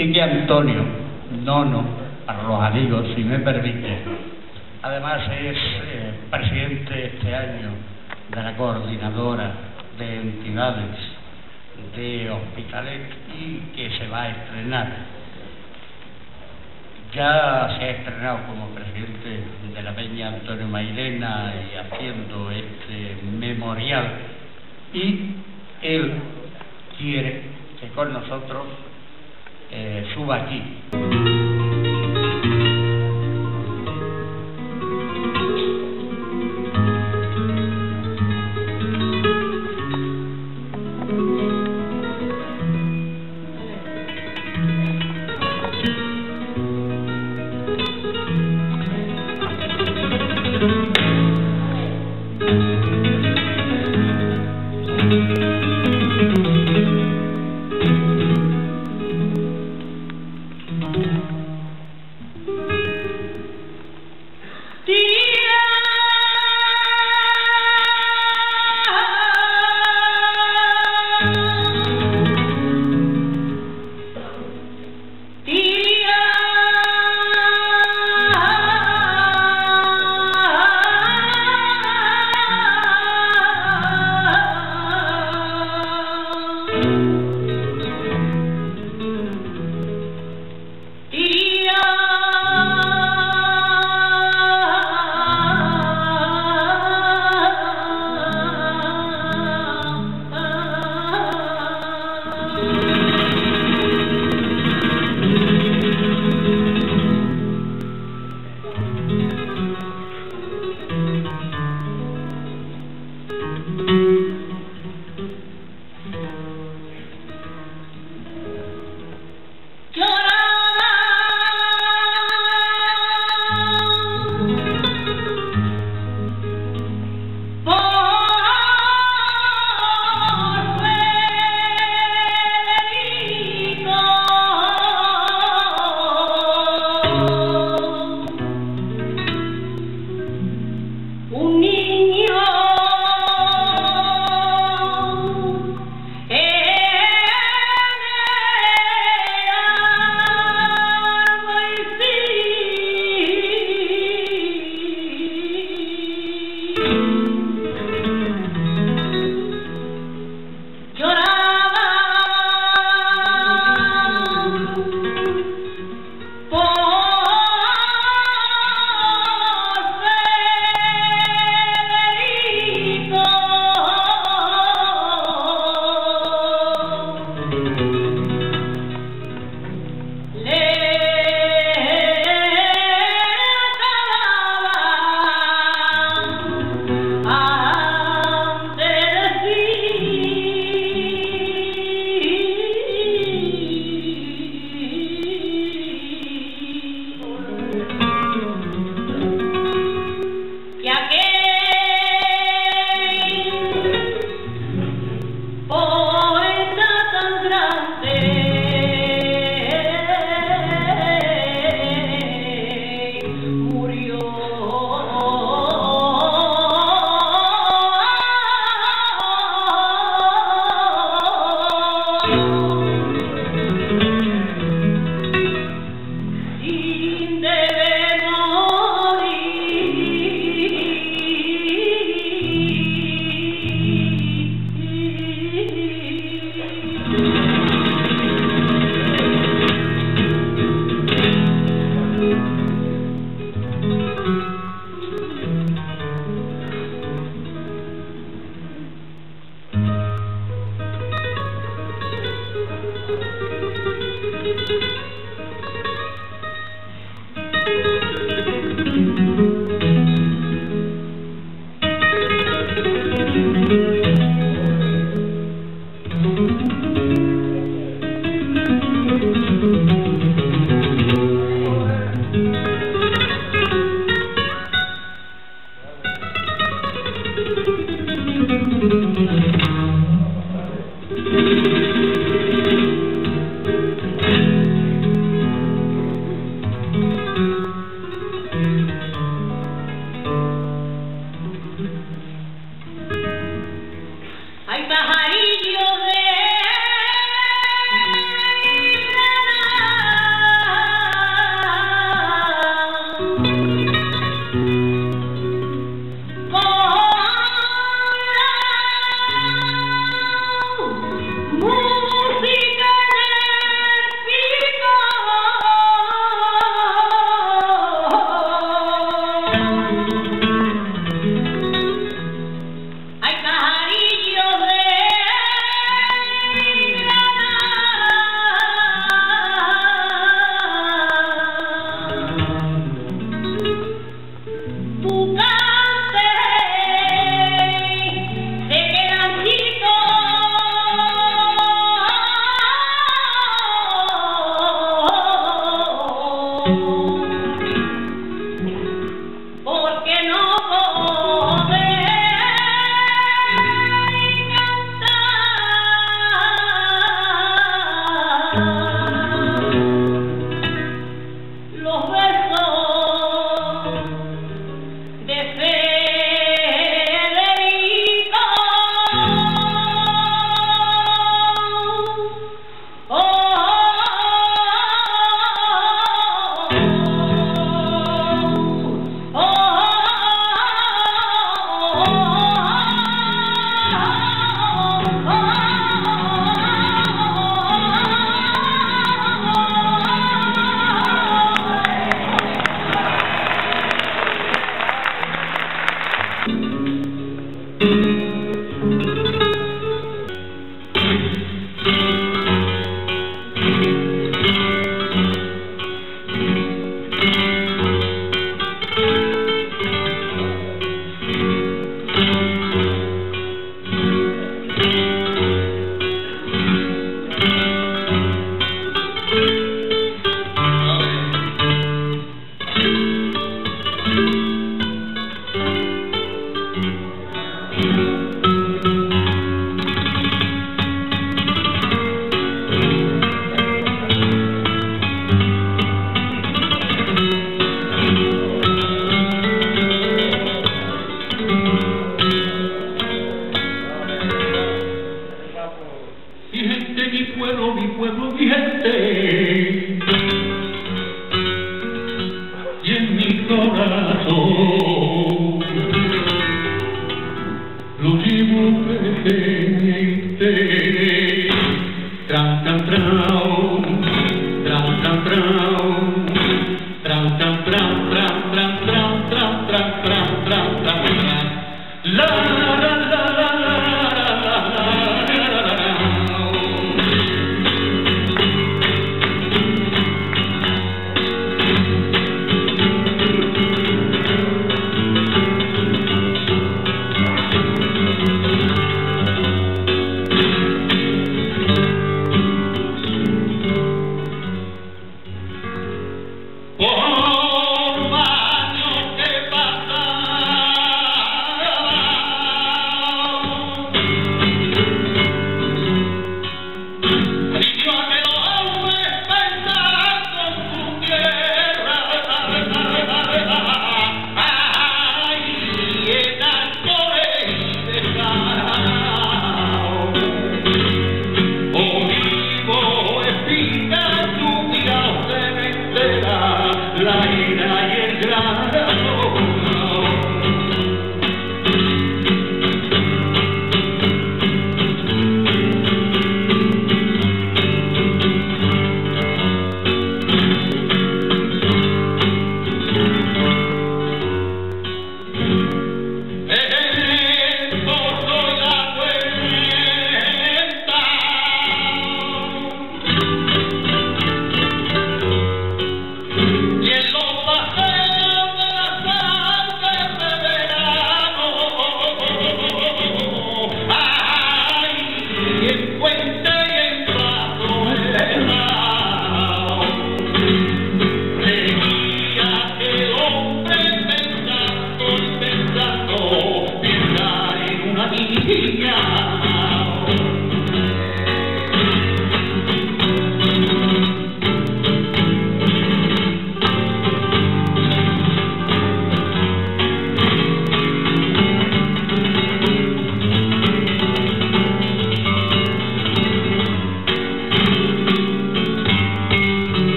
Que Antonio, nono, para los amigos, si me permite, además es eh, presidente este año de la coordinadora de entidades de Hospitalet y que se va a estrenar. Ya se ha estrenado como presidente de la Peña Antonio Mairena y haciendo este memorial y él quiere que con nosotros eh, suba aquí.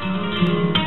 Música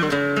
Thank you.